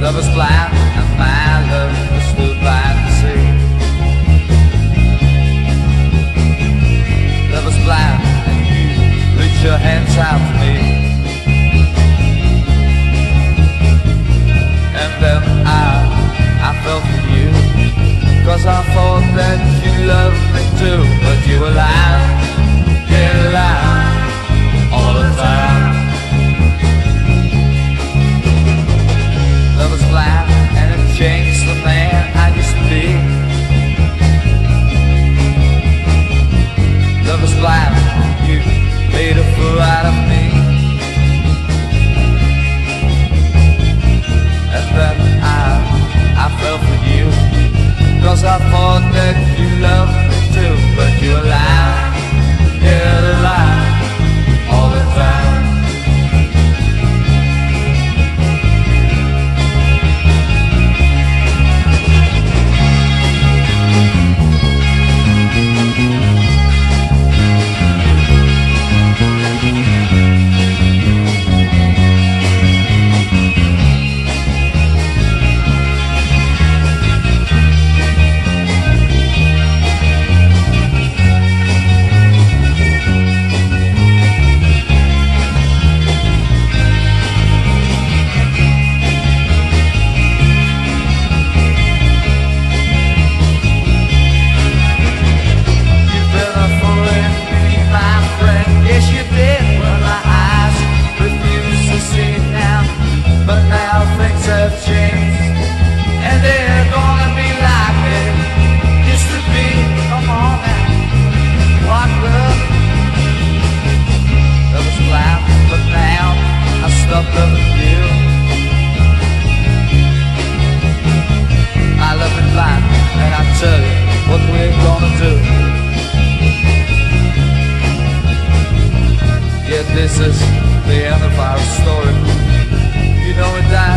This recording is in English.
Love is blind, and my love is stood by the sea. Lovers blind, and you reach your hands out for me. that you love this is the end of our story. You know that.